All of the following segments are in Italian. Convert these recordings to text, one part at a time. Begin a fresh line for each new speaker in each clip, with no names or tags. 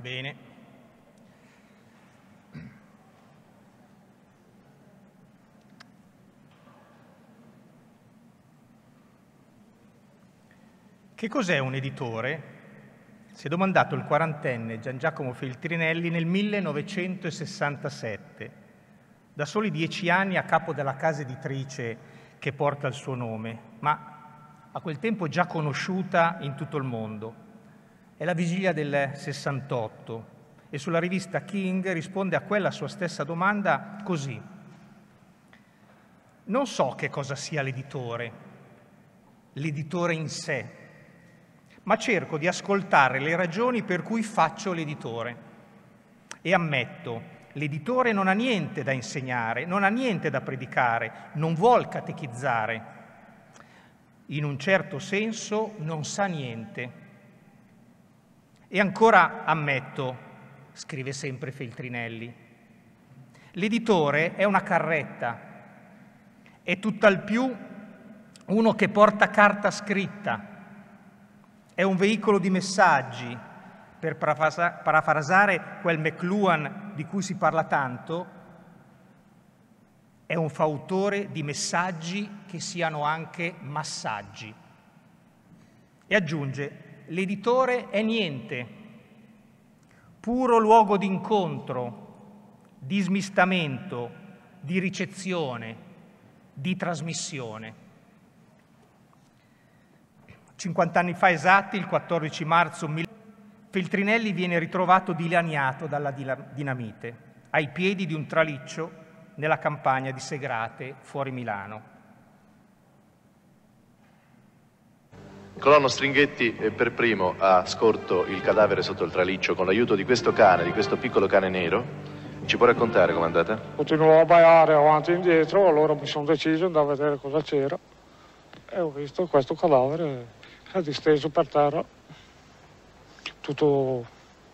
Bene. Che cos'è un editore? Si è domandato il quarantenne Gian Giacomo Feltrinelli nel 1967, da soli dieci anni a capo della casa editrice che porta il suo nome, ma a quel tempo già conosciuta in tutto il mondo. È la vigilia del 68 e sulla rivista King risponde a quella sua stessa domanda così. Non so che cosa sia l'editore, l'editore in sé, ma cerco di ascoltare le ragioni per cui faccio l'editore. E ammetto, l'editore non ha niente da insegnare, non ha niente da predicare, non vuol catechizzare. In un certo senso non sa niente e ancora ammetto, scrive sempre Feltrinelli, l'editore è una carretta, è tutt'al più uno che porta carta scritta, è un veicolo di messaggi, per parafrasare quel McLuhan di cui si parla tanto, è un fautore di messaggi che siano anche massaggi. E aggiunge, l'editore è niente, puro luogo di incontro, di smistamento, di ricezione, di trasmissione. 50 anni fa esatti, il 14 marzo, Feltrinelli viene ritrovato dilaniato dalla dinamite, ai piedi di un traliccio nella campagna di Segrate, fuori Milano.
Il colonno Stringhetti per primo ha scorto il cadavere sotto il traliccio con l'aiuto di questo cane, di questo piccolo cane nero. Ci può raccontare com'è andata?
Continuavo a baiare avanti e indietro, allora mi sono deciso di andare a vedere cosa c'era e ho visto questo cadavere è disteso per terra, tutto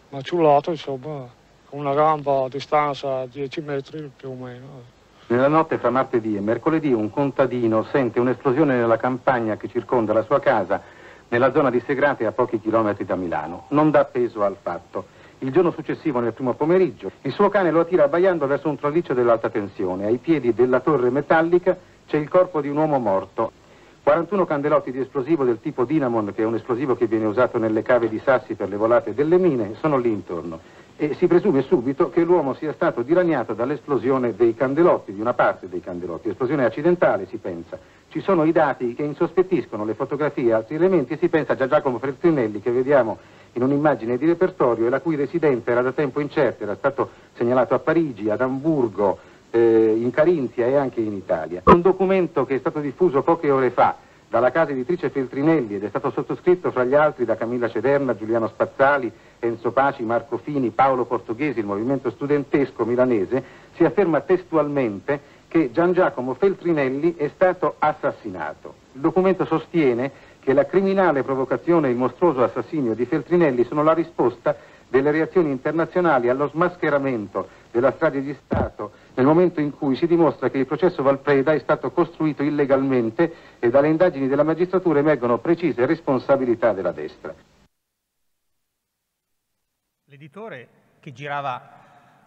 maciullato, insomma, con una gamba a distanza a 10 metri più o meno.
Nella notte fra martedì e mercoledì un contadino sente un'esplosione nella campagna che circonda la sua casa, nella zona di Segrate a pochi chilometri da Milano. Non dà peso al fatto. Il giorno successivo, nel primo pomeriggio, il suo cane lo attira abbaiando verso un traliccio dell'alta tensione. Ai piedi della torre metallica c'è il corpo di un uomo morto. 41 candelotti di esplosivo del tipo Dynamon, che è un esplosivo che viene usato nelle cave di sassi per le volate delle mine, sono lì intorno e si presume subito che l'uomo sia stato dilaniato dall'esplosione dei candelotti, di una parte dei candelotti, esplosione accidentale si pensa. Ci sono i dati che insospettiscono le fotografie e altri elementi e si pensa a Giacomo Frezzinelli che vediamo in un'immagine di repertorio e la cui residenza era da tempo incerta, era stato segnalato a Parigi, ad Amburgo, eh, in Carinzia e anche in Italia. Un documento che è stato diffuso poche ore fa dalla casa editrice Feltrinelli ed è stato sottoscritto fra gli altri da Camilla Cederna, Giuliano Spazzali, Enzo Paci, Marco Fini, Paolo Portoghesi, il movimento studentesco milanese, si afferma testualmente che Gian Giacomo Feltrinelli è stato assassinato. Il documento sostiene che la criminale provocazione e il mostruoso assassinio di Feltrinelli sono la risposta delle reazioni internazionali allo smascheramento della strage di Stato nel momento in cui si dimostra che il processo Valpreda è stato costruito illegalmente e dalle indagini della magistratura emergono precise responsabilità della destra.
L'editore che girava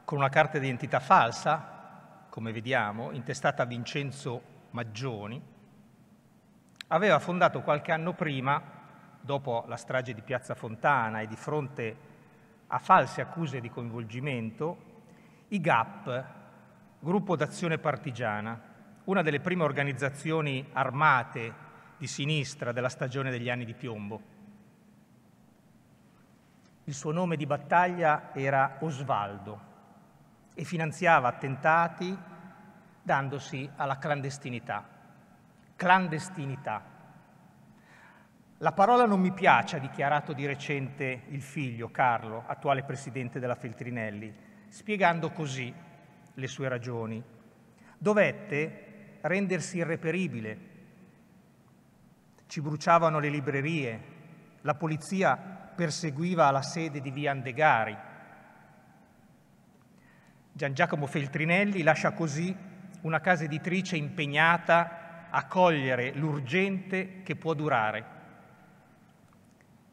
con una carta d'identità falsa, come vediamo, intestata a Vincenzo Maggioni, aveva fondato qualche anno prima, dopo la strage di Piazza Fontana e di fronte a false accuse di coinvolgimento, i GAP, Gruppo d'Azione Partigiana, una delle prime organizzazioni armate di sinistra della stagione degli anni di piombo. Il suo nome di battaglia era Osvaldo e finanziava attentati dandosi alla clandestinità. Clandestinità. La parola non mi piace, ha dichiarato di recente il figlio Carlo, attuale presidente della Feltrinelli, spiegando così le sue ragioni. Dovette rendersi irreperibile. Ci bruciavano le librerie, la polizia perseguiva la sede di via Andegari. Gian Giacomo Feltrinelli lascia così una casa editrice impegnata a, cogliere l'urgente che può durare.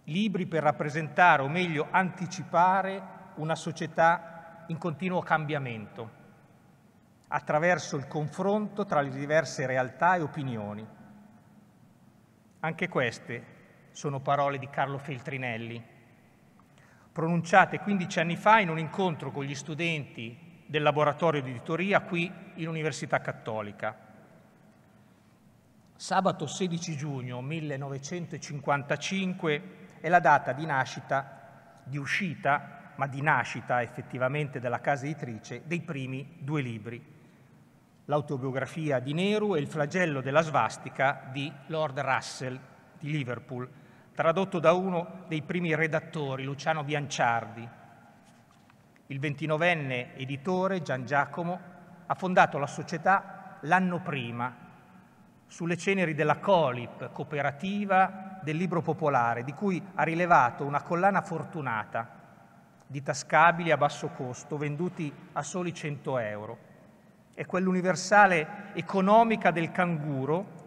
libri per rappresentare o meglio anticipare una società in continuo cambiamento attraverso il confronto tra le diverse realtà e opinioni. Anche queste sono parole di Carlo Feltrinelli, pronunciate 15 anni fa in un incontro con gli studenti del laboratorio di editoria qui in Università Cattolica. Sabato 16 giugno 1955 è la data di nascita, di uscita, ma di nascita effettivamente della casa editrice, dei primi due libri, l'autobiografia di Nehru e il flagello della svastica di Lord Russell di Liverpool, tradotto da uno dei primi redattori, Luciano Bianciardi. Il ventinovenne editore Gian Giacomo ha fondato la società l'anno prima, sulle ceneri della Colip, cooperativa del libro popolare, di cui ha rilevato una collana fortunata di tascabili a basso costo, venduti a soli 100 euro è quell'universale economica del canguro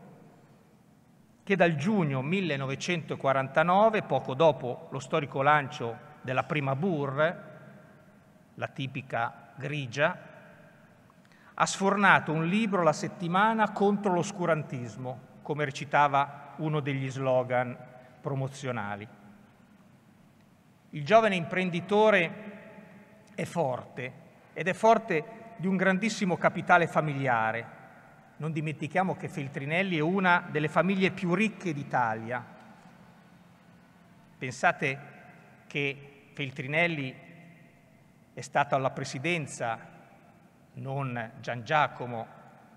che dal giugno 1949, poco dopo lo storico lancio della prima Burr, la tipica grigia, ha sfornato un libro la settimana contro l'oscurantismo, come recitava uno degli slogan promozionali. Il giovane imprenditore è forte ed è forte di un grandissimo capitale familiare. Non dimentichiamo che Feltrinelli è una delle famiglie più ricche d'Italia. Pensate che Feltrinelli è stato alla presidenza non Gian Giacomo,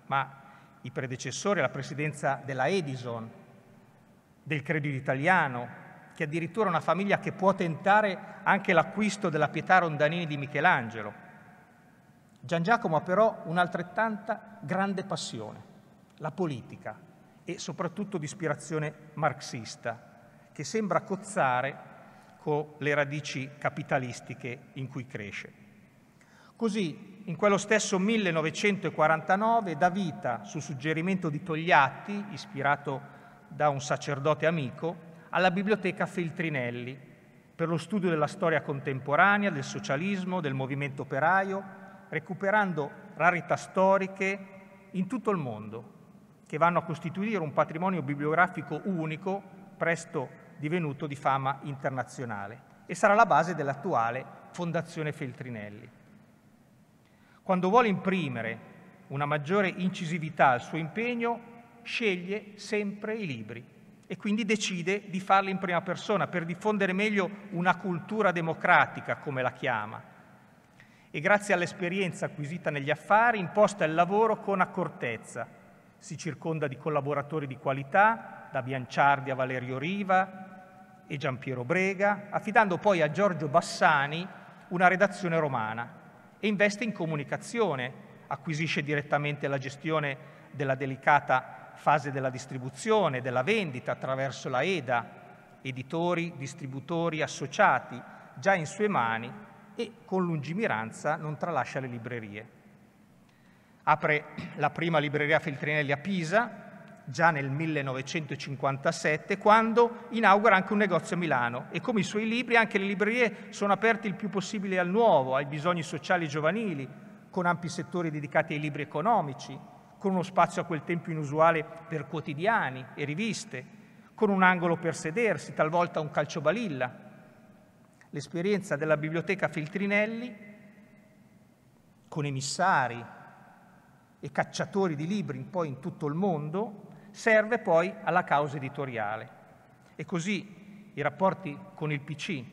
ma i predecessori alla presidenza della Edison, del Credito Italiano, che addirittura una famiglia che può tentare anche l'acquisto della Pietà Rondanini di Michelangelo. Gian Giacomo ha però un'altrettanta grande passione, la politica e soprattutto di ispirazione marxista, che sembra cozzare con le radici capitalistiche in cui cresce. Così, in quello stesso 1949, dà vita, su suggerimento di Togliatti, ispirato da un sacerdote amico, alla Biblioteca Feltrinelli per lo studio della storia contemporanea, del socialismo, del movimento operaio recuperando rarità storiche in tutto il mondo, che vanno a costituire un patrimonio bibliografico unico, presto divenuto di fama internazionale, e sarà la base dell'attuale Fondazione Feltrinelli. Quando vuole imprimere una maggiore incisività al suo impegno, sceglie sempre i libri e quindi decide di farli in prima persona per diffondere meglio una cultura democratica, come la chiama, e grazie all'esperienza acquisita negli affari imposta il lavoro con accortezza. Si circonda di collaboratori di qualità, da Bianciardi a Valerio Riva e Giampiero Brega, affidando poi a Giorgio Bassani una redazione romana e investe in comunicazione, acquisisce direttamente la gestione della delicata fase della distribuzione, della vendita attraverso la EDA, editori, distributori, associati, già in sue mani e con lungimiranza non tralascia le librerie. Apre la prima libreria Feltrinelli a Pisa, già nel 1957, quando inaugura anche un negozio a Milano e come i suoi libri anche le librerie sono aperte il più possibile al nuovo, ai bisogni sociali giovanili, con ampi settori dedicati ai libri economici, con uno spazio a quel tempo inusuale per quotidiani e riviste, con un angolo per sedersi, talvolta un calciobalilla, l'esperienza della biblioteca Feltrinelli con emissari e cacciatori di libri poi in tutto il mondo serve poi alla causa editoriale. E così i rapporti con il PC,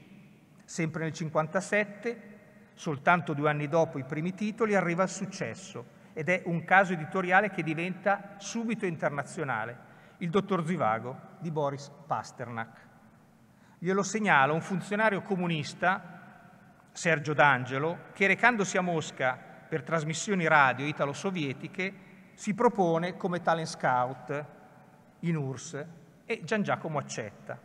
sempre nel 1957, soltanto due anni dopo i primi titoli, arriva al successo ed è un caso editoriale che diventa subito internazionale, il dottor Zivago di Boris Pasternak. Glielo segnala un funzionario comunista, Sergio D'Angelo, che recandosi a Mosca per trasmissioni radio italo-sovietiche si propone come talent scout in URSS e Gian Giacomo accetta.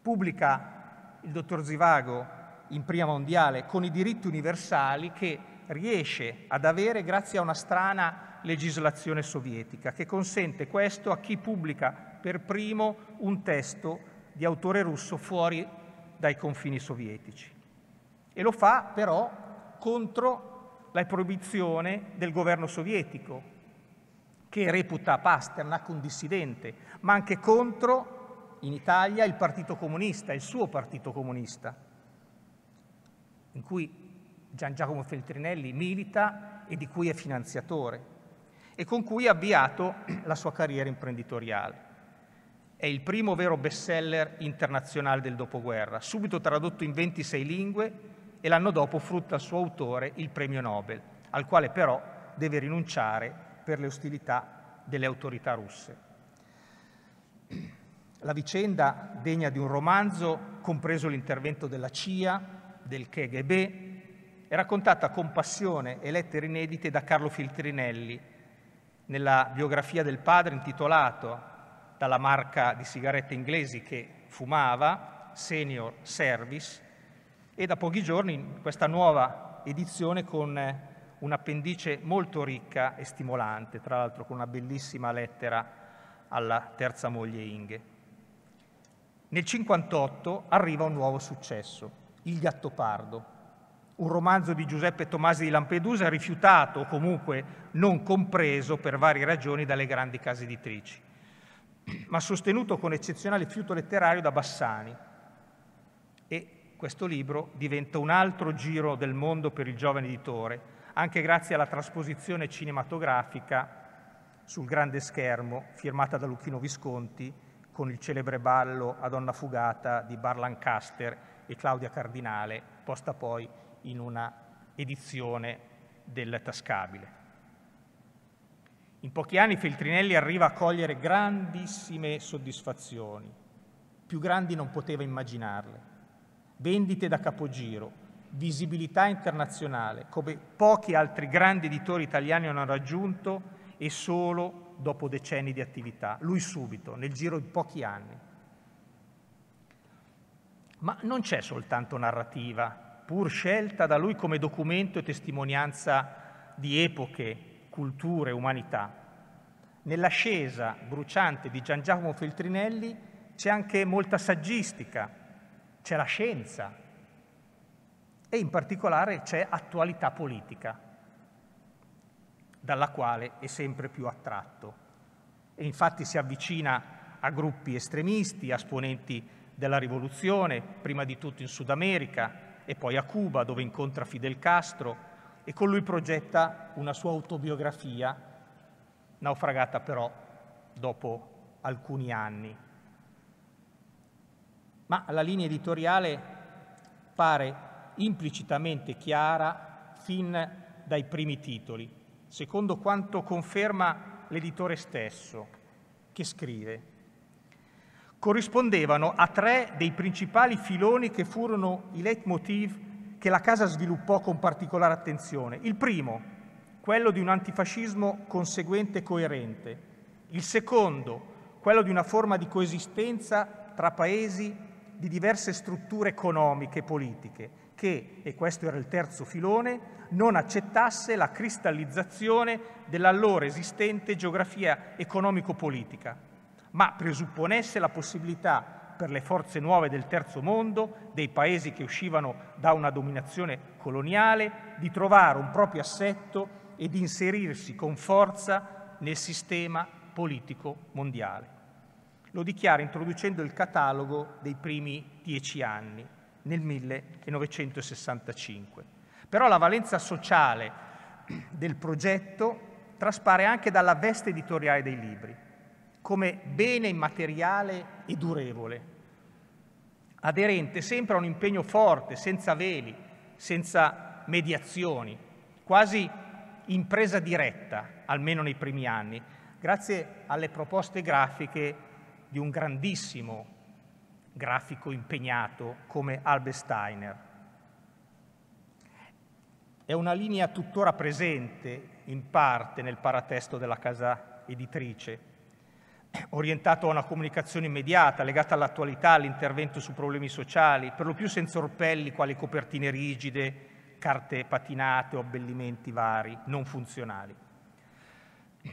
Pubblica il dottor Zivago in prima mondiale con i diritti universali che riesce ad avere grazie a una strana legislazione sovietica che consente questo a chi pubblica per primo un testo di autore russo fuori dai confini sovietici. E lo fa però contro la proibizione del governo sovietico, che reputa Pasternak un dissidente, ma anche contro, in Italia, il Partito Comunista, il suo Partito Comunista, in cui Gian Giacomo Feltrinelli milita e di cui è finanziatore e con cui ha avviato la sua carriera imprenditoriale. È il primo vero bestseller internazionale del dopoguerra, subito tradotto in 26 lingue e l'anno dopo frutta al suo autore il premio Nobel, al quale però deve rinunciare per le ostilità delle autorità russe. La vicenda degna di un romanzo, compreso l'intervento della CIA, del KGB, è raccontata con passione e lettere inedite da Carlo Filtrinelli nella biografia del padre intitolato dalla marca di sigarette inglesi che fumava, Senior Service, e da pochi giorni questa nuova edizione con un appendice molto ricca e stimolante, tra l'altro con una bellissima lettera alla terza moglie Inge. Nel 1958 arriva un nuovo successo, Il Gattopardo, un romanzo di Giuseppe Tomasi di Lampedusa rifiutato o comunque non compreso per varie ragioni dalle grandi case editrici, ma sostenuto con eccezionale fiuto letterario da Bassani. E questo libro diventa un altro giro del mondo per il giovane editore, anche grazie alla trasposizione cinematografica sul grande schermo firmata da Luchino Visconti con il celebre ballo a donna fugata di Bar Lancaster e Claudia Cardinale, posta poi in una edizione del tascabile. In pochi anni Feltrinelli arriva a cogliere grandissime soddisfazioni, più grandi non poteva immaginarle. Vendite da capogiro, visibilità internazionale, come pochi altri grandi editori italiani hanno raggiunto e solo dopo decenni di attività. Lui subito, nel giro di pochi anni. Ma non c'è soltanto narrativa pur scelta da lui come documento e testimonianza di epoche, culture, umanità. Nell'ascesa bruciante di Gian Giacomo Feltrinelli c'è anche molta saggistica, c'è la scienza e in particolare c'è attualità politica, dalla quale è sempre più attratto. E infatti si avvicina a gruppi estremisti, a esponenti della rivoluzione, prima di tutto in Sud America, e poi a Cuba dove incontra Fidel Castro e con lui progetta una sua autobiografia, naufragata però dopo alcuni anni. Ma la linea editoriale pare implicitamente chiara fin dai primi titoli, secondo quanto conferma l'editore stesso, che scrive corrispondevano a tre dei principali filoni che furono i leitmotiv che la casa sviluppò con particolare attenzione. Il primo, quello di un antifascismo conseguente e coerente. Il secondo, quello di una forma di coesistenza tra paesi di diverse strutture economiche e politiche, che, e questo era il terzo filone, non accettasse la cristallizzazione dell'allora esistente geografia economico-politica, ma presupponesse la possibilità per le forze nuove del terzo mondo, dei paesi che uscivano da una dominazione coloniale, di trovare un proprio assetto e di inserirsi con forza nel sistema politico mondiale. Lo dichiara introducendo il catalogo dei primi dieci anni, nel 1965. Però la valenza sociale del progetto traspare anche dalla veste editoriale dei libri come bene immateriale e durevole, aderente sempre a un impegno forte, senza veli, senza mediazioni, quasi impresa diretta, almeno nei primi anni, grazie alle proposte grafiche di un grandissimo grafico impegnato come Albert Steiner. È una linea tuttora presente in parte nel paratesto della casa editrice, orientato a una comunicazione immediata, legata all'attualità, all'intervento su problemi sociali, per lo più senza orpelli quali copertine rigide, carte patinate o abbellimenti vari, non funzionali.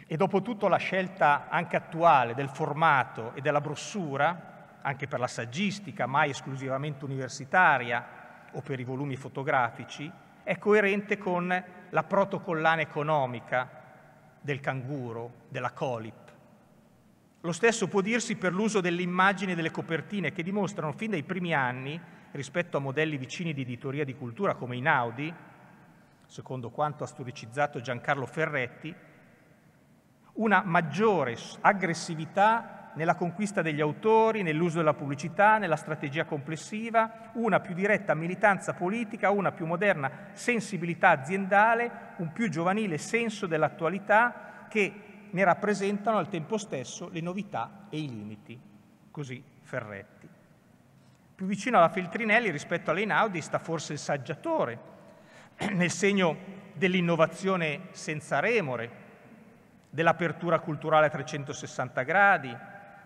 E dopo tutto la scelta anche attuale del formato e della brossura anche per la saggistica, mai esclusivamente universitaria o per i volumi fotografici, è coerente con la protocollana economica del canguro, della colip. Lo stesso può dirsi per l'uso delle immagini delle copertine che dimostrano fin dai primi anni, rispetto a modelli vicini di editoria di cultura come i Naudi, secondo quanto ha storicizzato Giancarlo Ferretti, una maggiore aggressività nella conquista degli autori, nell'uso della pubblicità, nella strategia complessiva, una più diretta militanza politica, una più moderna sensibilità aziendale, un più giovanile senso dell'attualità che ne rappresentano al tempo stesso le novità e i limiti. Così Ferretti. Più vicino alla Feltrinelli rispetto all'Einaudi sta forse il saggiatore, nel segno dell'innovazione senza remore, dell'apertura culturale a 360 gradi,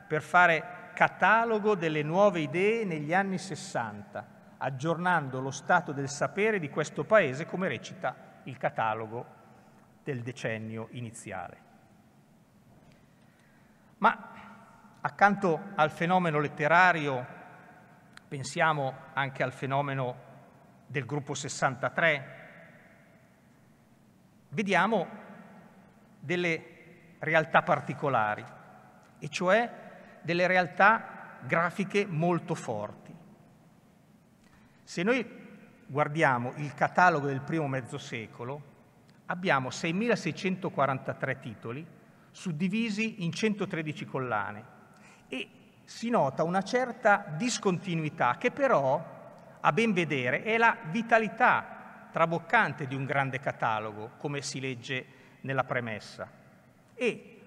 per fare catalogo delle nuove idee negli anni 60, aggiornando lo stato del sapere di questo Paese come recita il catalogo del decennio iniziale. Ma accanto al fenomeno letterario pensiamo anche al fenomeno del gruppo 63, vediamo delle realtà particolari, e cioè delle realtà grafiche molto forti. Se noi guardiamo il catalogo del primo mezzo secolo, abbiamo 6.643 titoli, suddivisi in 113 collane e si nota una certa discontinuità che però, a ben vedere, è la vitalità traboccante di un grande catalogo, come si legge nella premessa. E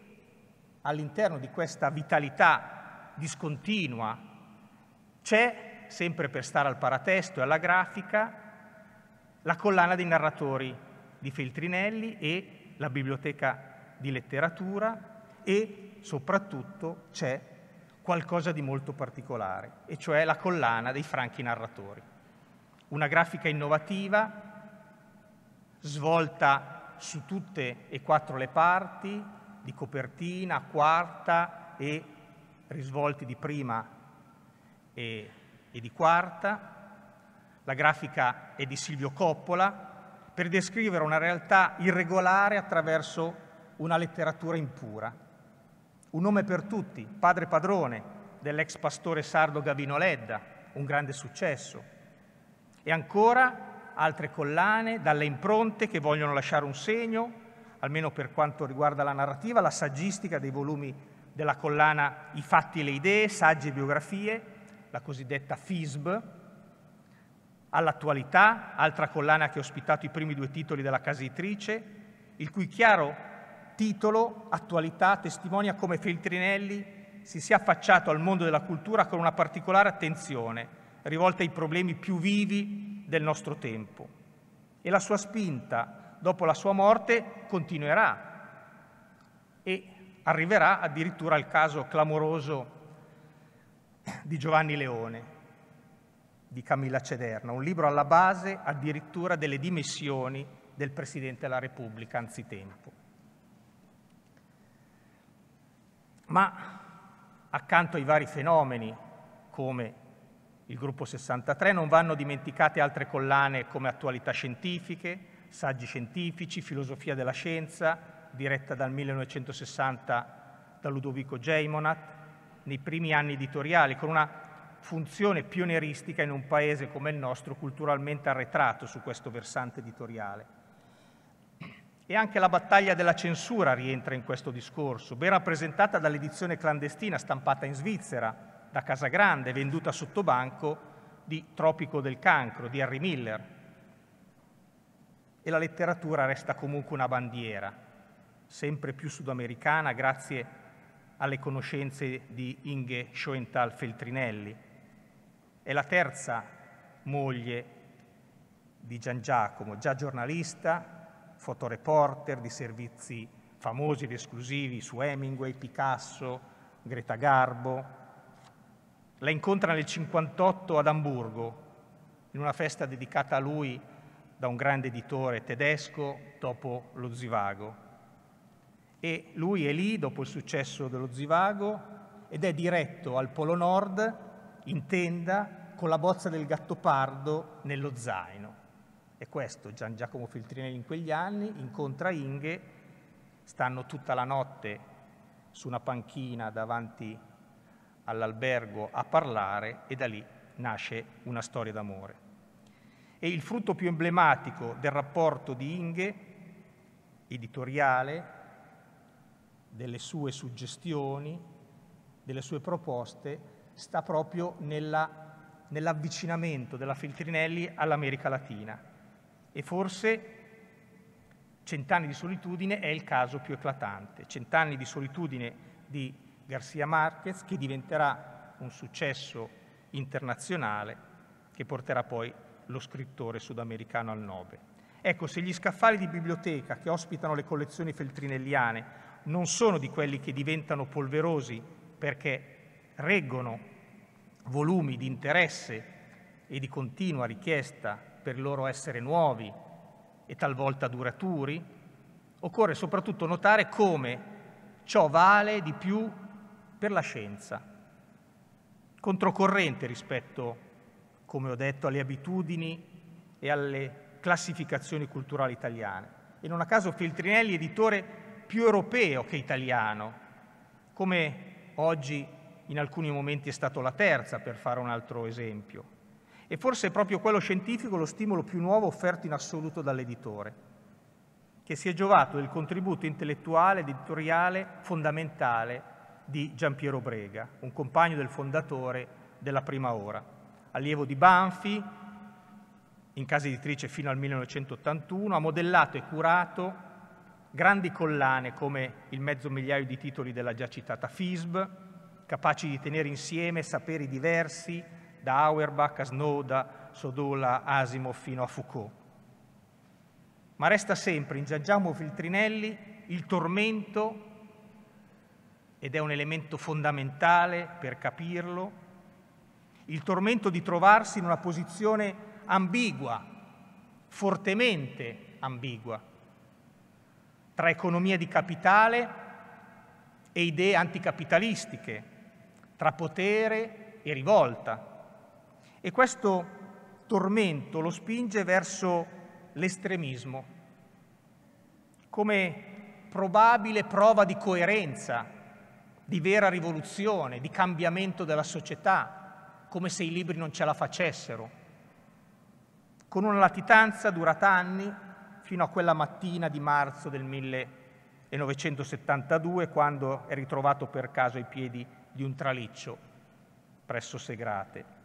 all'interno di questa vitalità discontinua c'è, sempre per stare al paratesto e alla grafica, la collana dei narratori di Feltrinelli e la biblioteca di letteratura e soprattutto c'è qualcosa di molto particolare, e cioè la collana dei franchi narratori. Una grafica innovativa, svolta su tutte e quattro le parti, di copertina, quarta e risvolti di prima e, e di quarta. La grafica è di Silvio Coppola, per descrivere una realtà irregolare attraverso una letteratura impura. Un nome per tutti, padre padrone dell'ex pastore sardo Gavino Ledda, un grande successo. E ancora altre collane dalle impronte che vogliono lasciare un segno, almeno per quanto riguarda la narrativa, la saggistica dei volumi della collana I fatti e le idee, saggi e biografie, la cosiddetta FISB, all'attualità, altra collana che ha ospitato i primi due titoli della casa editrice, il cui chiaro titolo, attualità, testimonia come Feltrinelli si sia affacciato al mondo della cultura con una particolare attenzione rivolta ai problemi più vivi del nostro tempo. E la sua spinta, dopo la sua morte, continuerà e arriverà addirittura al caso clamoroso di Giovanni Leone, di Camilla Cederna, un libro alla base addirittura delle dimissioni del Presidente della Repubblica anzitempo. Ma accanto ai vari fenomeni come il gruppo 63 non vanno dimenticate altre collane come attualità scientifiche, saggi scientifici, filosofia della scienza, diretta dal 1960 da Ludovico Geimonat, nei primi anni editoriali, con una funzione pionieristica in un paese come il nostro culturalmente arretrato su questo versante editoriale. E anche la battaglia della censura rientra in questo discorso, ben rappresentata dall'edizione clandestina stampata in Svizzera da Casa Grande, venduta sotto banco di Tropico del Cancro di Harry Miller. E la letteratura resta comunque una bandiera, sempre più sudamericana grazie alle conoscenze di Inge Schoenthal Feltrinelli. È la terza moglie di Gian Giacomo, già giornalista, fotoreporter di servizi famosi ed esclusivi su Hemingway, Picasso, Greta Garbo. La incontra nel 58 ad Amburgo, in una festa dedicata a lui da un grande editore tedesco dopo lo Zivago. E lui è lì, dopo il successo dello Zivago, ed è diretto al Polo Nord in tenda con la bozza del gattopardo nello zaino. E questo Gian Giacomo Feltrinelli in quegli anni incontra Inghe, stanno tutta la notte su una panchina davanti all'albergo a parlare e da lì nasce una storia d'amore. E il frutto più emblematico del rapporto di Inghe, editoriale, delle sue suggestioni, delle sue proposte, sta proprio nella, nell'avvicinamento della Feltrinelli all'America Latina. E forse Cent'anni di solitudine è il caso più eclatante. Cent'anni di solitudine di Garcia Marquez che diventerà un successo internazionale che porterà poi lo scrittore sudamericano al Nobel. Ecco, se gli scaffali di biblioteca che ospitano le collezioni feltrinelliane non sono di quelli che diventano polverosi perché reggono volumi di interesse e di continua richiesta per loro essere nuovi, e talvolta duraturi, occorre soprattutto notare come ciò vale di più per la scienza, controcorrente rispetto, come ho detto, alle abitudini e alle classificazioni culturali italiane. E non a caso Feltrinelli editore più europeo che italiano, come oggi in alcuni momenti è stato la terza, per fare un altro esempio. E forse è proprio quello scientifico lo stimolo più nuovo offerto in assoluto dall'editore, che si è giovato del contributo intellettuale ed editoriale fondamentale di Giampiero Brega, un compagno del fondatore della Prima Ora, allievo di Banfi, in casa editrice fino al 1981, ha modellato e curato grandi collane come il mezzo migliaio di titoli della già citata FISB, capaci di tenere insieme saperi diversi, da Auerbach a Snowda, Sodola, Asimov fino a Foucault. Ma resta sempre in Giagiamo Filtrinelli il tormento, ed è un elemento fondamentale per capirlo, il tormento di trovarsi in una posizione ambigua, fortemente ambigua, tra economia di capitale e idee anticapitalistiche, tra potere e rivolta, e questo tormento lo spinge verso l'estremismo come probabile prova di coerenza, di vera rivoluzione, di cambiamento della società, come se i libri non ce la facessero, con una latitanza durata anni fino a quella mattina di marzo del 1972, quando è ritrovato per caso ai piedi di un traliccio presso Segrate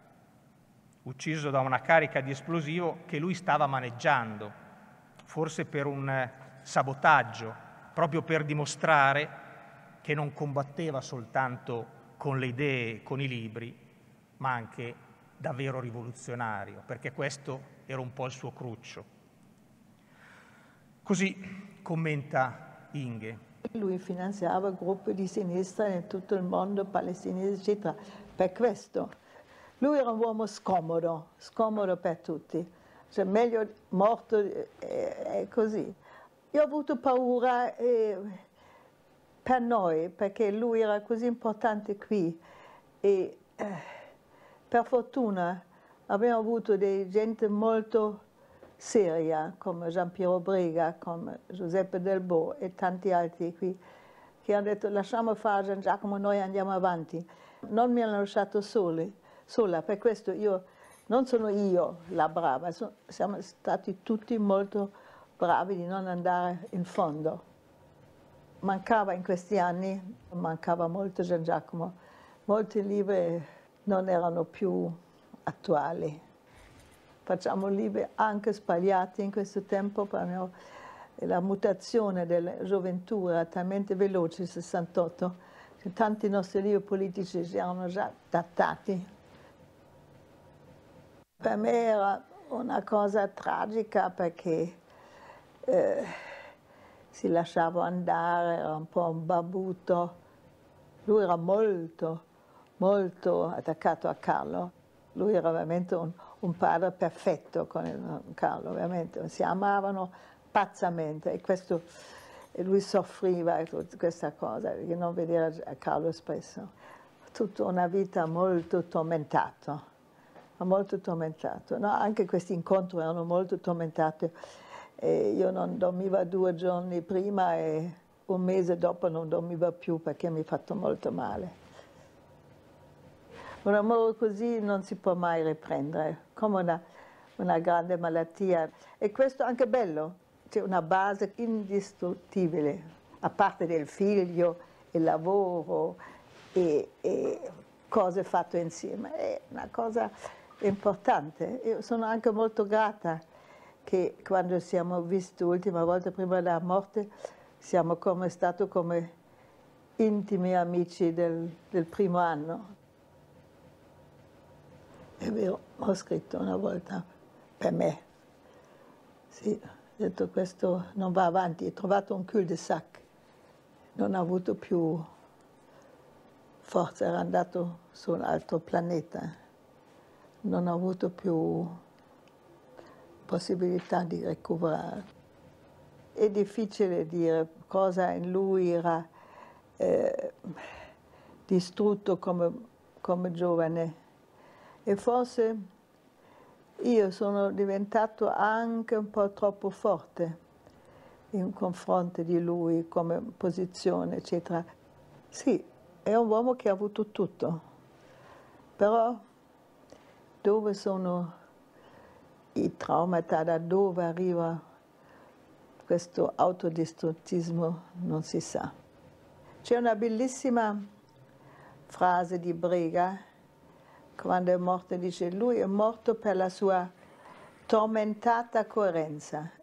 ucciso da una carica di esplosivo che lui stava maneggiando, forse per un sabotaggio, proprio per dimostrare che non combatteva soltanto con le idee, con i libri, ma anche davvero rivoluzionario, perché questo era un po' il suo cruccio. Così commenta Inge.
Lui finanziava gruppi di sinistra in tutto il mondo, palestinese, eccetera, per questo lui era un uomo scomodo, scomodo per tutti, cioè meglio morto è così. Io ho avuto paura eh, per noi, perché lui era così importante qui e eh, per fortuna abbiamo avuto dei gente molto seria, come Gian Piero Brega, come Giuseppe Delbo e tanti altri qui, che hanno detto lasciamo fare Gian Giacomo, noi andiamo avanti. Non mi hanno lasciato soli sola, per questo io non sono io la brava, so, siamo stati tutti molto bravi di non andare in fondo. Mancava in questi anni, mancava molto Gian Giacomo, molti libri non erano più attuali. Facciamo libri anche sbagliati in questo tempo, la mutazione della gioventù era talmente veloce, il 68, che tanti nostri libri politici si erano già datati per me era una cosa tragica perché eh, si lasciava andare, era un po' un babuto. Lui era molto, molto attaccato a Carlo. Lui era veramente un, un padre perfetto con Carlo, veramente. Si amavano pazzamente e questo, lui soffriva questa cosa di non vedere Carlo spesso. tutta una vita molto tormentata, molto tormentato. No, anche questi incontri erano molto tormentati. E io non dormivo due giorni prima e un mese dopo non dormivo più perché mi ha fatto molto male. Un amore così non si può mai riprendere, come una, una grande malattia. E questo è anche bello, c'è una base indistruttibile, a parte del figlio, il lavoro e, e cose fatte insieme. È una cosa importante. Io sono anche molto grata che quando siamo visti l'ultima volta prima della morte siamo come stati come intimi amici del, del primo anno. È vero, ho scritto una volta per me. Sì, ho detto questo non va avanti, ho trovato un cul-de-sac, non ha avuto più forza, era andato su un altro pianeta, non ha avuto più possibilità di recuperare. È difficile dire cosa in lui era eh, distrutto come, come giovane e forse io sono diventato anche un po' troppo forte in confronto di lui come posizione, eccetera. Sì, è un uomo che ha avuto tutto, però dove sono i traumati, da dove arriva questo autodistruttismo non si sa. C'è una bellissima frase di Brega quando è morto, dice lui è morto per la sua tormentata coerenza.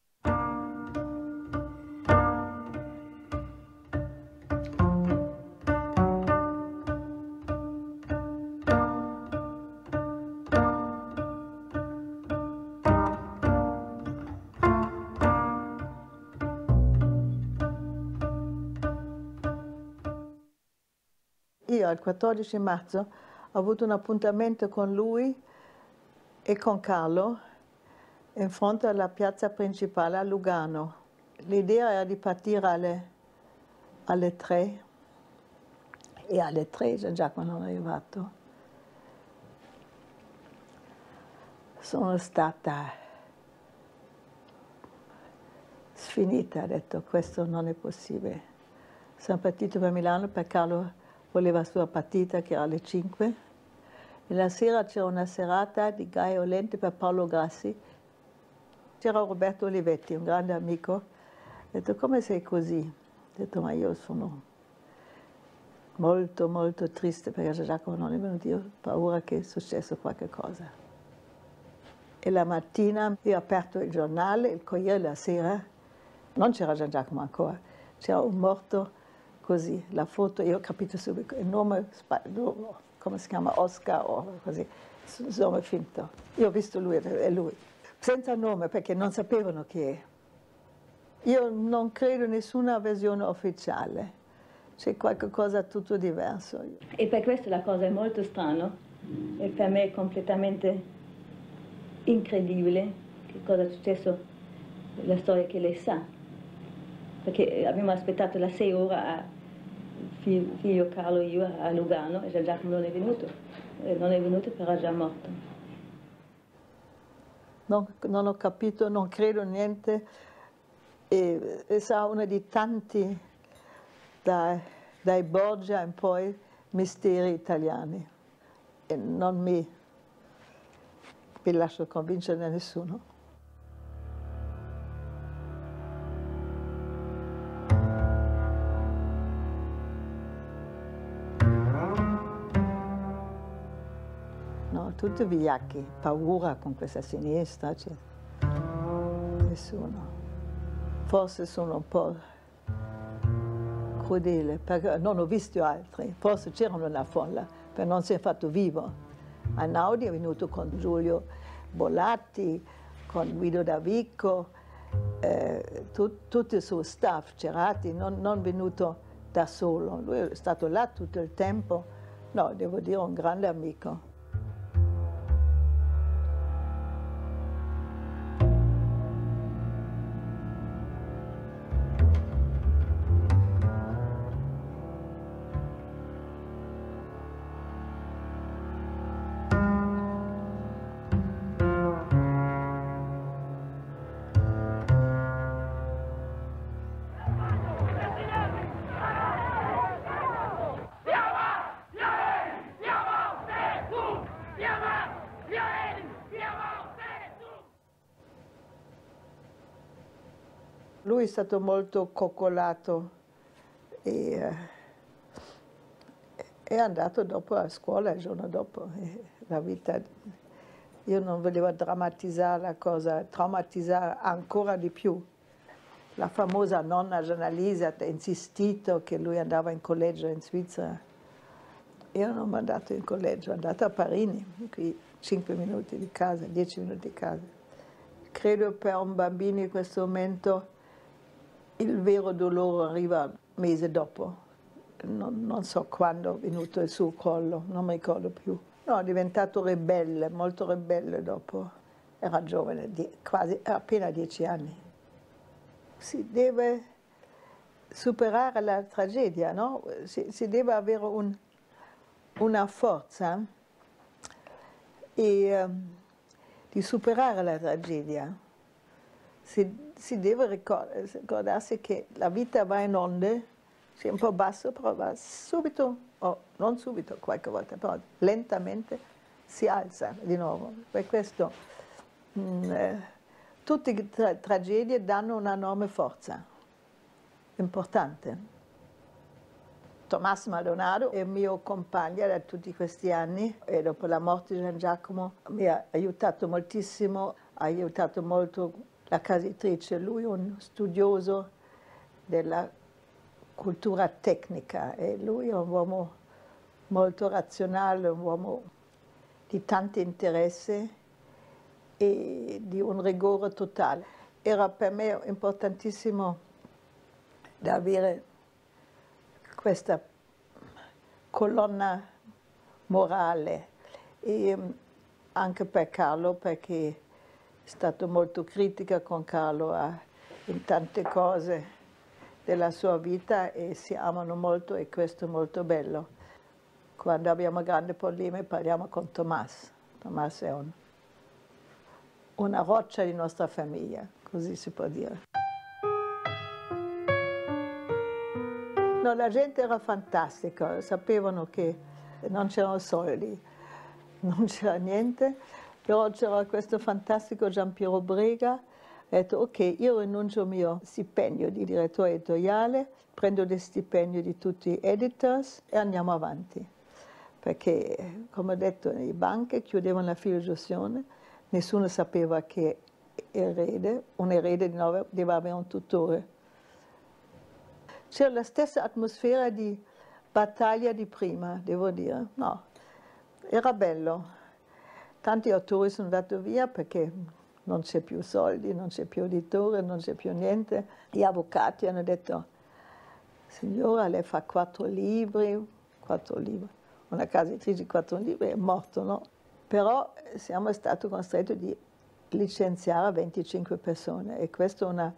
Il 14 marzo ho avuto un appuntamento con lui e con Carlo in fronte alla piazza principale a Lugano. L'idea era di partire alle, alle tre e alle tre Giacomo non è arrivato. Sono stata sfinita, ho detto questo non è possibile. Sono partito per Milano per Carlo voleva la sua partita che era alle 5. E la sera c'era una serata di Gaia Olente per Paolo Grassi. C'era Roberto Olivetti, un grande amico. Ho detto, come sei così? Ho detto, ma io sono molto, molto triste perché Giacomo non è venuto. Io ho paura che sia successo qualche cosa. E la mattina io ho aperto il giornale, il Corriere la Sera, non c'era Gian Giacomo ancora, c'era un morto così, la foto, io ho capito subito, il nome, come si chiama, Oscar o così, nome finto. Io ho visto lui, è lui, senza nome perché non sapevano chi è. Io non credo nessuna versione ufficiale, c'è qualcosa tutto diverso.
E per questo la cosa è molto strana e per me è completamente incredibile che cosa è successo, la storia che lei sa. Perché abbiamo aspettato la sei ore a figlio Carlo e io a Lugano e Giacomo non è venuto, non è venuto però è già morto.
Non, non ho capito, non credo niente e, e sarà uno di tanti dai, dai Borgia in poi misteri italiani e non mi, mi lascio convincere da nessuno. Tutti vigliacchi, paura con questa sinistra, cioè. nessuno. Forse sono un po' crudele, perché non ho visto altri, forse c'erano nella folla, perché non si è fatto vivo. A Naudi è venuto con Giulio Bolatti, con Guido Davicco, eh, tu, tutto il suo staff, Cerati, non, non venuto da solo, lui è stato là tutto il tempo, no, devo dire un grande amico. Lui è stato molto coccolato e eh, è andato dopo a scuola il giorno dopo. La vita, io non volevo drammatizzare la cosa, traumatizzare ancora di più. La famosa nonna giornalista ha insistito che lui andava in collegio in Svizzera. Io non sono andato in collegio, sono andato a Parini, qui 5 minuti di casa, 10 minuti di casa. Credo per un bambino in questo momento il vero dolore arriva un mese dopo. Non, non, so quando è venuto il suo collo, non mi ricordo più. No, è diventato ribelle, molto ribelle dopo. Era giovane, quasi, appena dieci anni. Si deve superare la tragedia, no? Si, si deve avere un, una forza e, um, di superare la tragedia. Si, si deve ricordarsi che la vita va in onde, sia un po' basso, però va subito, o non subito qualche volta, però lentamente si alza di nuovo. Per questo mh, mm, eh, tutte le tra tragedie danno una enorme forza, importante. Tommaso Maldonado è mio compagno da tutti questi anni e dopo la morte di Gian Giacomo mi ha aiutato moltissimo, ha aiutato molto la casa editrice. Lui è un studioso della cultura tecnica e lui è un uomo molto razionale, un uomo di tanto interesse e di un rigore totale. Era per me importantissimo da avere questa colonna morale e mm, anche per Carlo perché è stato molto critica con Carlo in tante cose della sua vita e si amano molto e questo è molto bello. Quando abbiamo grandi problemi parliamo con Tomas. Tomas è un, una roccia di nostra famiglia, così si può dire. No, la gente era fantastica, sapevano che non c'erano soldi, non c'era niente, però c'era questo fantastico Giampiero Brega, ha detto ok, io rinuncio al mio stipendio di direttore editoriale, prendo il stipendio di tutti gli editors e andiamo avanti. Perché, come ho detto, le banche chiudevano la filogestione, nessuno sapeva che erede, un erede doveva avere un tutore c'era la stessa atmosfera di battaglia di prima, devo dire. No, era bello. Tanti autori sono andati via perché non c'è più soldi, non c'è più editore, non c'è più niente. Gli avvocati hanno detto, signora, lei fa quattro libri, quattro libri, una casa editrice di quattro libri, è morto, no? Però siamo stati costretti di licenziare 25 persone e questo è una,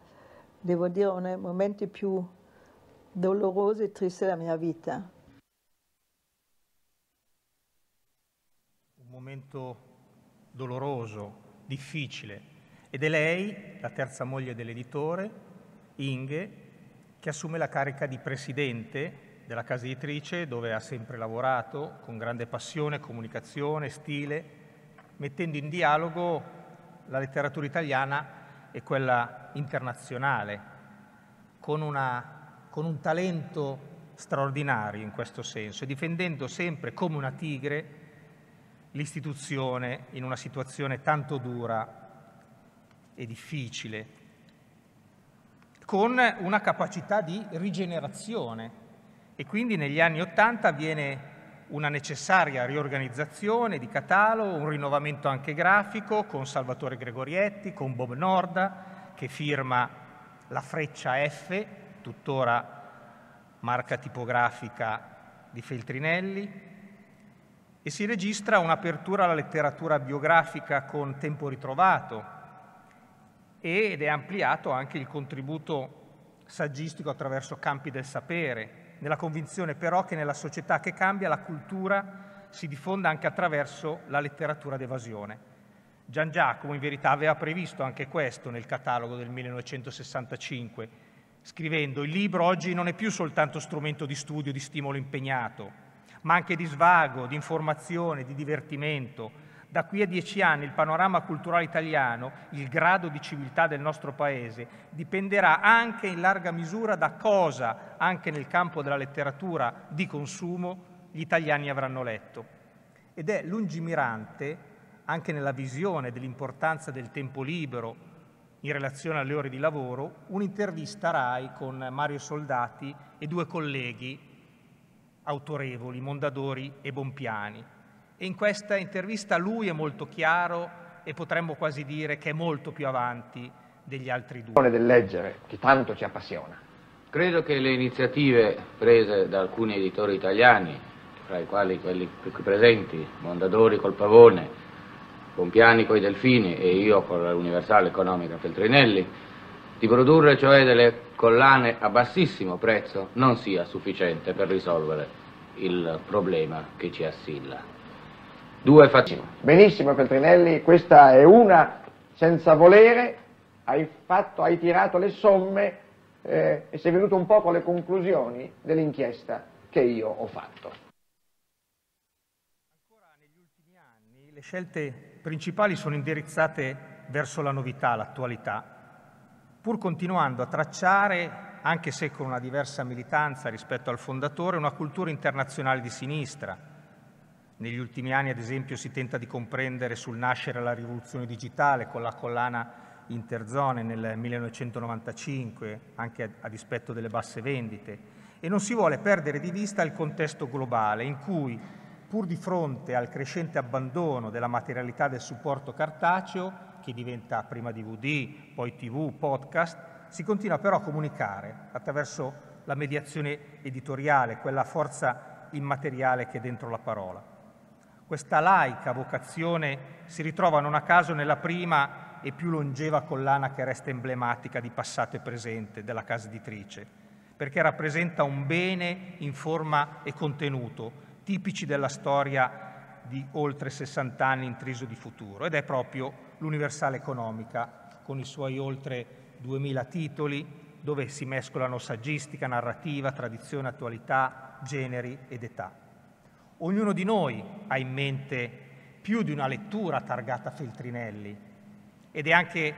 devo dire, uno dei momenti più dolorosa e triste della mia vita.
Un momento doloroso, difficile. Ed è lei, la terza moglie dell'editore, Inge, che assume la carica di presidente della casa editrice dove ha sempre lavorato con grande passione, comunicazione, stile, mettendo in dialogo la letteratura italiana e quella internazionale, con una con un talento straordinario in questo senso e difendendo sempre come una tigre l'istituzione in una situazione tanto dura e difficile, con una capacità di rigenerazione. E quindi negli anni Ottanta avviene una necessaria riorganizzazione di catalogo, un rinnovamento anche grafico con Salvatore Gregorietti, con Bob Norda che firma la freccia F tuttora marca tipografica di Feltrinelli, e si registra un'apertura alla letteratura biografica con tempo ritrovato ed è ampliato anche il contributo saggistico attraverso campi del sapere, nella convinzione però che nella società che cambia la cultura si diffonda anche attraverso la letteratura d'evasione. Gian Giacomo in verità aveva previsto anche questo nel catalogo del 1965, scrivendo il libro oggi non è più soltanto strumento di studio, di stimolo impegnato, ma anche di svago, di informazione, di divertimento, Da qui a dieci anni il panorama culturale italiano, il grado di civiltà del nostro Paese, dipenderà anche in larga misura da cosa, anche nel campo della letteratura di consumo, gli italiani avranno letto. Ed è lungimirante, anche nella visione dell'importanza del tempo libero in relazione alle ore di lavoro, un'intervista RAI con Mario Soldati e due colleghi autorevoli, Mondadori e Bompiani. E in questa intervista lui è molto chiaro e potremmo quasi dire che è molto più avanti degli altri due.
del leggere, che tanto ci appassiona.
Credo che le iniziative prese da alcuni editori italiani, tra i quali quelli qui presenti, Mondadori col Pavone, Pompiani coi Delfini e io con l'Universale Economica Feltrinelli, di produrre cioè delle collane a bassissimo prezzo non sia sufficiente per risolvere il problema che ci assilla. Due fazioni.
Benissimo Feltrinelli, questa è una senza volere, hai, fatto, hai tirato le somme eh, e sei venuto un po' con le conclusioni dell'inchiesta che io ho fatto.
Ancora negli ultimi anni le scelte principali sono indirizzate verso la novità, l'attualità, pur continuando a tracciare anche se con una diversa militanza rispetto al fondatore, una cultura internazionale di sinistra. Negli ultimi anni, ad esempio, si tenta di comprendere sul nascere la rivoluzione digitale con la collana Interzone nel 1995, anche a, dispetto delle basse vendite, e non si vuole perdere di vista il contesto globale in cui, pur di fronte al crescente abbandono della materialità del supporto cartaceo, che diventa prima DVD, poi TV, podcast, si continua però a comunicare attraverso la mediazione editoriale, quella forza immateriale che è dentro la parola. Questa laica vocazione si ritrova non a caso nella prima e più longeva collana che resta emblematica di passato e presente della casa editrice, perché rappresenta un bene in forma e contenuto, tipici della storia di oltre 60 anni intriso di futuro, ed è proprio l'Universale Economica, con i suoi oltre 2000 titoli dove si mescolano saggistica, narrativa, tradizione, attualità, generi ed età. Ognuno di noi ha in mente più di una lettura targata Feltrinelli ed è anche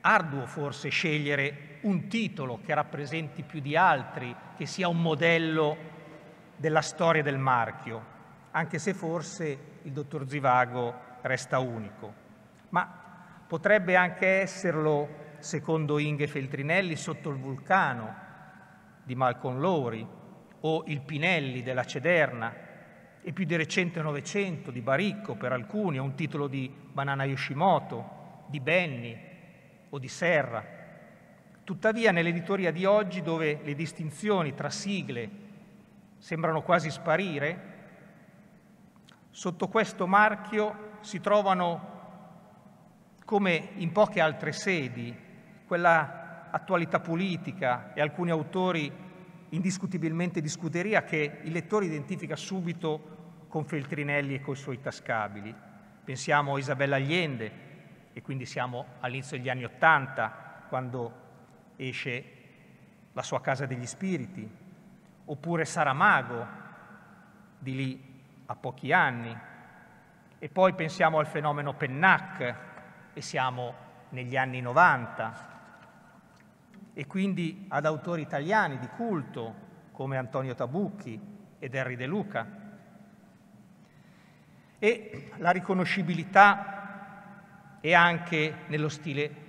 arduo forse scegliere un titolo che rappresenti più di altri, che sia un modello della storia del marchio, anche se forse il dottor Zivago resta unico. Ma potrebbe anche esserlo secondo Inge Feltrinelli, sotto il vulcano di Malcolm Lowry, o il Pinelli della Cederna, e più di recente Novecento di Baricco per alcuni, o un titolo di Banana Yoshimoto, di Benny o di Serra. Tuttavia nell'editoria di oggi, dove le distinzioni tra sigle sembrano quasi sparire, sotto questo marchio si trovano, come in poche altre sedi, quella attualità politica e alcuni autori indiscutibilmente di scuderia che il lettore identifica subito con Feltrinelli e coi suoi tascabili. Pensiamo a Isabella Allende, e quindi siamo all'inizio degli anni Ottanta, quando esce la sua Casa degli Spiriti, oppure Saramago, di lì a pochi anni, e poi pensiamo al fenomeno Pennac, e siamo negli anni 90, e quindi ad autori italiani di culto come Antonio Tabucchi ed Henry De Luca. E la riconoscibilità è anche nello stile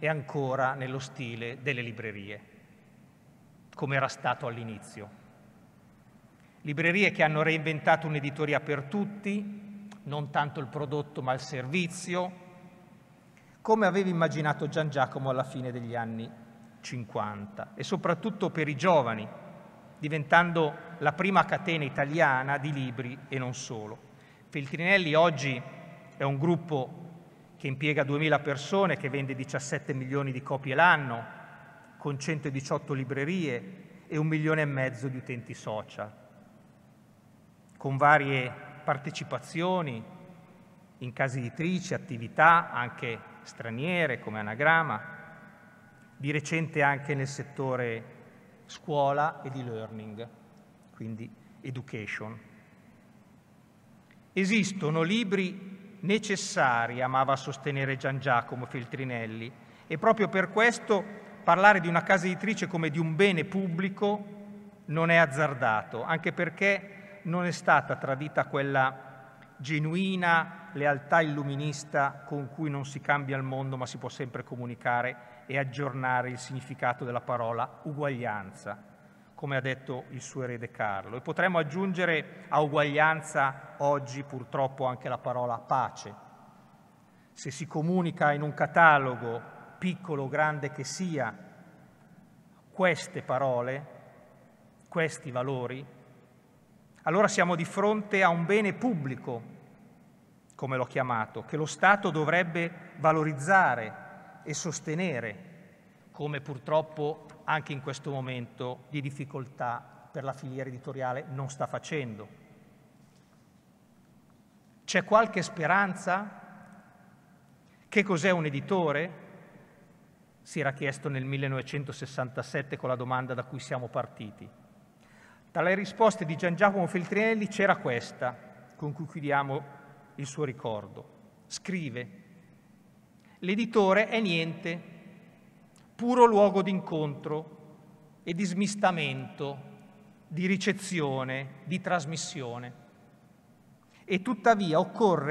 e ancora nello stile delle librerie, come era stato all'inizio. Librerie che hanno reinventato un'editoria per tutti, non tanto il prodotto ma il servizio, come aveva immaginato Gian Giacomo alla fine degli anni 50 e soprattutto per i giovani, diventando la prima catena italiana di libri e non solo. Feltrinelli oggi è un gruppo che impiega 2.000 persone, che vende 17 milioni di copie l'anno, con 118 librerie e un milione e mezzo di utenti social, con varie partecipazioni in case editrici, attività anche straniere come Anagrama, di recente anche nel settore scuola e di learning, quindi education. Esistono libri necessari, amava sostenere Gian Giacomo Feltrinelli, e proprio per questo parlare di una casa editrice come di un bene pubblico non è azzardato, anche perché non è stata tradita quella genuina lealtà illuminista con cui non si cambia il mondo ma si può sempre comunicare e aggiornare il significato della parola uguaglianza, come ha detto il suo erede Carlo. E potremmo aggiungere a uguaglianza oggi purtroppo anche la parola pace. Se si comunica in un catalogo, piccolo o grande che sia, queste parole, questi valori, allora siamo di fronte a un bene pubblico, come l'ho chiamato, che lo Stato dovrebbe valorizzare e sostenere, come purtroppo anche in questo momento di difficoltà per la filiera editoriale non sta facendo. C'è qualche speranza? Che cos'è un editore? Si era chiesto nel 1967 con la domanda da cui siamo partiti. Tra le risposte di Gian Giacomo Feltrinelli c'era questa, con cui chiudiamo il suo ricordo. Scrive, l'editore è niente, puro luogo d'incontro e di smistamento, di ricezione, di trasmissione. E tuttavia occorre